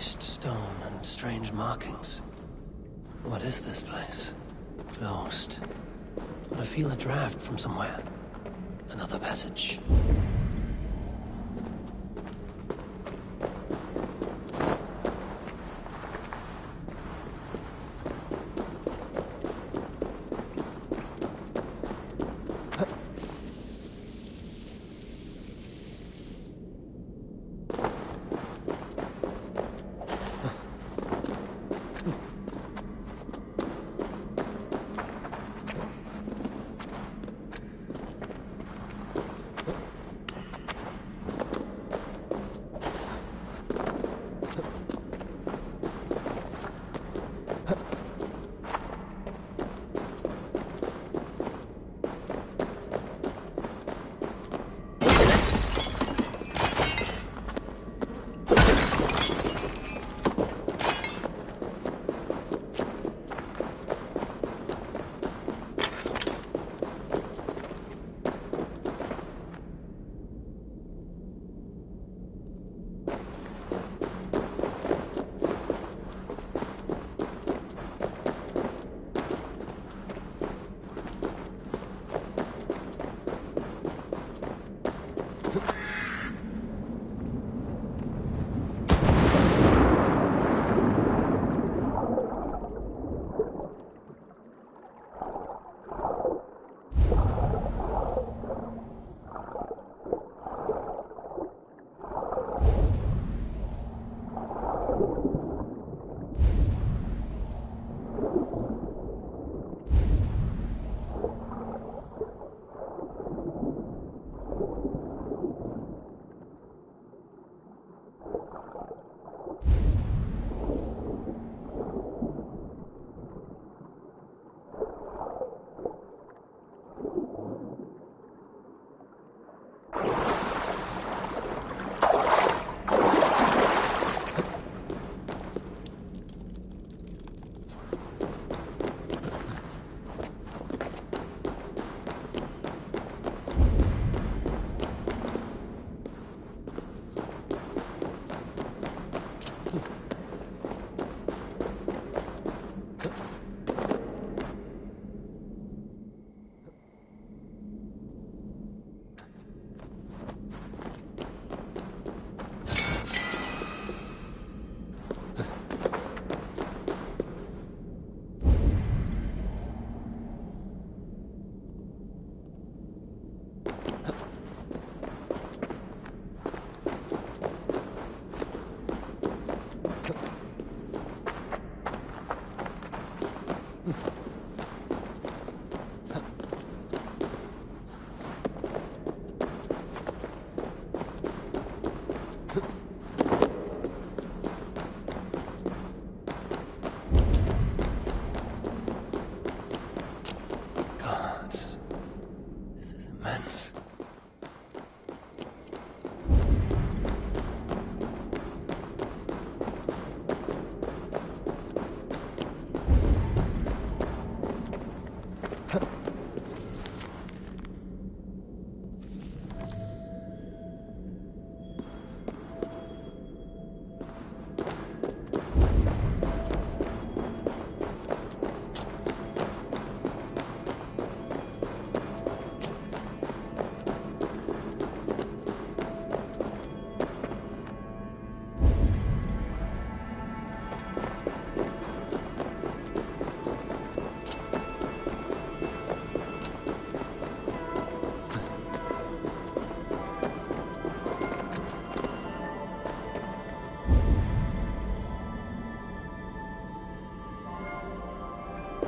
polished stone and strange markings. What is this place? Ghost. But I feel a draft from somewhere. Another passage. Let's go.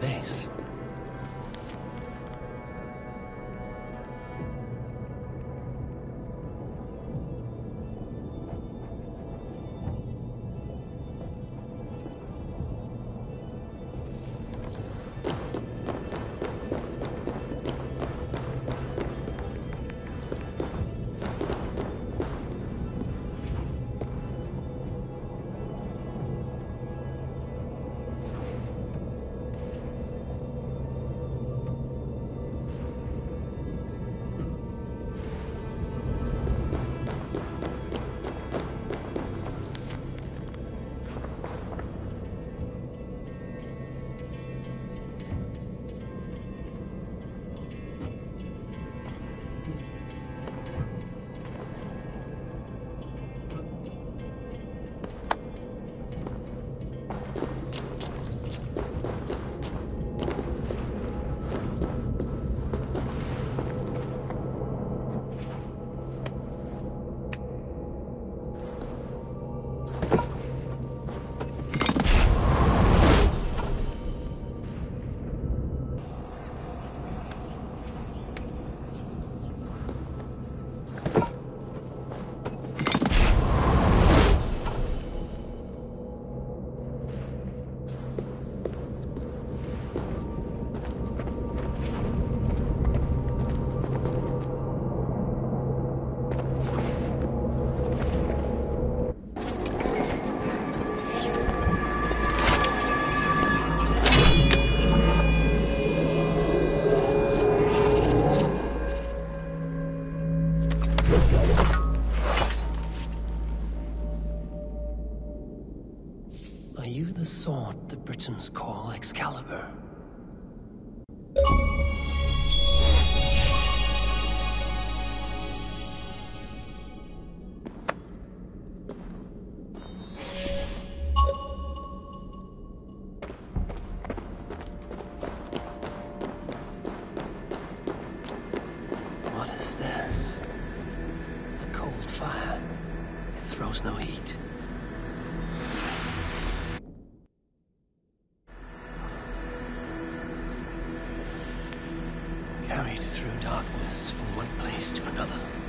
holes throws no heat. Carried through darkness from one place to another.